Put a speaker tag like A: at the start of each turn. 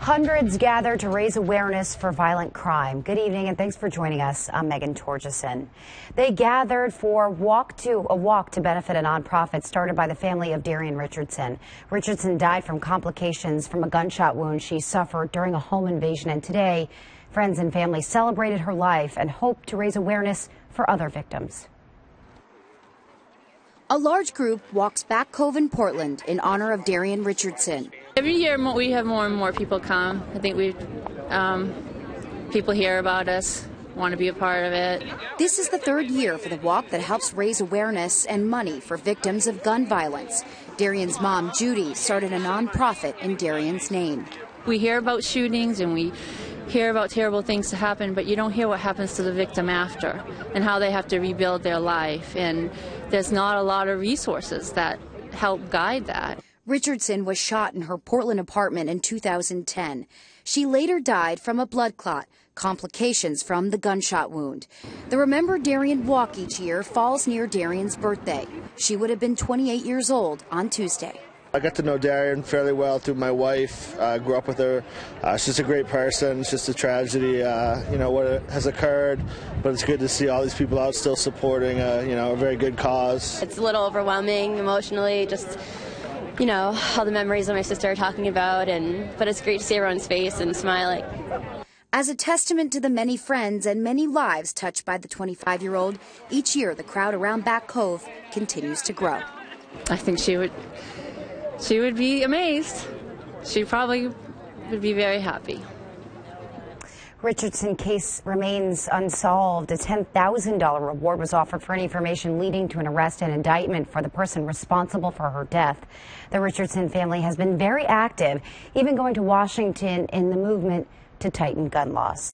A: Hundreds gathered to raise awareness for violent crime. Good evening and thanks for joining us. I'm Megan Torgeson. They gathered for walk to a walk to benefit a nonprofit started by the family of Darien Richardson. Richardson died from complications from a gunshot wound she suffered during a home invasion and today friends and family celebrated her life and hoped to raise awareness for other victims.
B: A large group walks back Cove in Portland in honor of Darien Richardson.
C: Every year we have more and more people come. I think we, um, people hear about us, want to be a part of it.
B: This is the third year for the walk that helps raise awareness and money for victims of gun violence. Darien's mom, Judy, started a nonprofit in Darien's name.
C: We hear about shootings and we hear about terrible things to happen, but you don't hear what happens to the victim after and how they have to rebuild their life. And there's not a lot of resources that help guide that.
B: Richardson was shot in her Portland apartment in 2010. She later died from a blood clot, complications from the gunshot wound. The Remember Darien Walk each year falls near Darien's birthday. She would have been 28 years old on Tuesday.
D: I got to know Darien fairly well through my wife. I uh, grew up with her. Uh, she's a great person. It's just a tragedy, uh, you know, what has occurred. But it's good to see all these people out still supporting, a, you know, a very good cause.
E: It's a little overwhelming emotionally, just you know, all the memories that my sister are talking about, and but it's great to see everyone's face and smiling.
B: As a testament to the many friends and many lives touched by the 25 year old, each year the crowd around Back Cove continues to grow.
C: I think she would she would be amazed. She probably would be very happy.
A: Richardson case remains unsolved. A $10,000 reward was offered for any information leading to an arrest and indictment for the person responsible for her death. The Richardson family has been very active, even going to Washington in the movement to tighten gun laws.